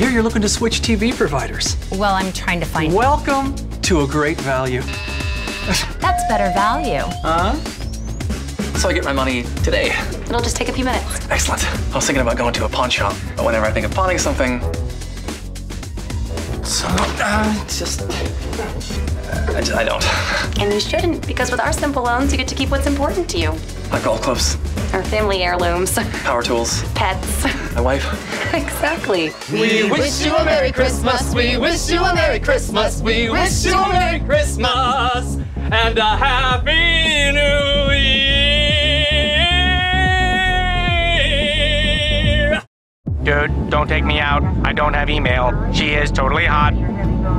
hear you're looking to switch TV providers. Well, I'm trying to find. Welcome to a great value. That's better value. Huh? So I get my money today. It'll just take a few minutes. Excellent. I was thinking about going to a pawn shop, but whenever I think of pawning something, so uh, just, uh, I, just I don't. And you shouldn't, because with our simple loans, you get to keep what's important to you. My golf clubs, Our family heirlooms, power tools, pets. my wife. exactly. We wish you a Merry Christmas. We wish you a Merry Christmas. We wish you a Merry Christmas and a Happy New Year. Dude, don't take me out. I don't have email. She is totally hot.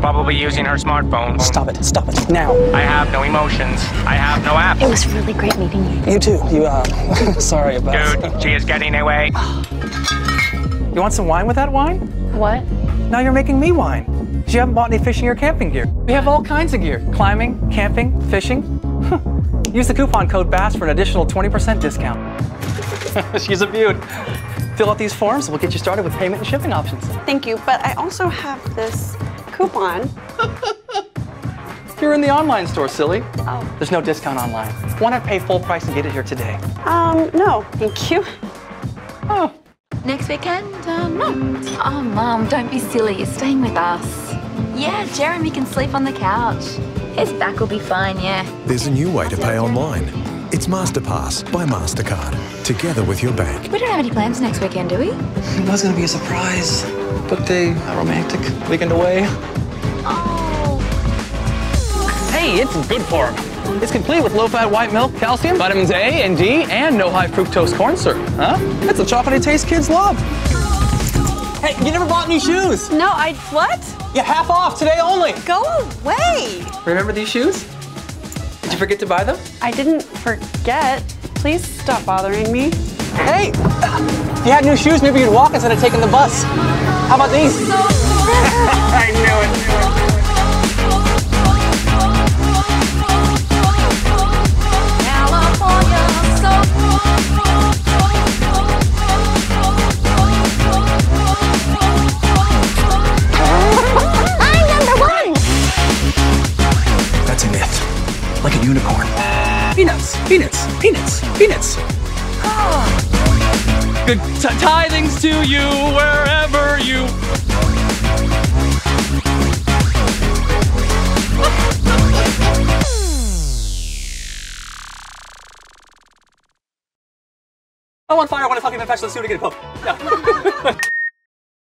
Probably using her smartphone. Stop it. Stop it. Now. I have no emotions. I have no apps. It was really great meeting you. You too. You, uh, sorry about Dude, she is getting away. You want some wine with that wine? What? Now you're making me wine. 'Cause You haven't bought any fishing or camping gear. We have all kinds of gear climbing, camping, fishing. Use the coupon code BASS for an additional 20% discount. She's a beaut. Fill out these forms, we'll get you started with payment and shipping options. Thank you, but I also have this coupon. You're in the online store, silly. Oh. There's no discount online. Why not pay full price and get it here today? Um, no, thank you. Oh, Next weekend? Uh, no. Oh, Mum, don't be silly. You're staying with us. Yeah, Jeremy can sleep on the couch. His back will be fine, yeah. There's a new way to pay online. It's Masterpass by MasterCard, together with your bank. We don't have any plans next weekend, do we? it was gonna be a surprise. Booked a, a romantic weekend away. Oh. Hey, it's good for him. It's complete with low-fat white milk, calcium, vitamins A and D, and no high fructose corn syrup. Huh? It's a chocolatey taste kids love. Hey, you never bought any shoes. No, I, what? Yeah, half off today only. Go away. Remember these shoes? Did you forget to buy them? I didn't forget. Please stop bothering me. Hey, if you had new shoes, maybe you'd walk instead of taking the bus. How about these? I knew it. Like a unicorn. Peanuts, peanuts, peanuts, peanuts. Good t- tidings to you wherever you. I'm on fire. I want to fucking infectious suit to get a poke. Yeah.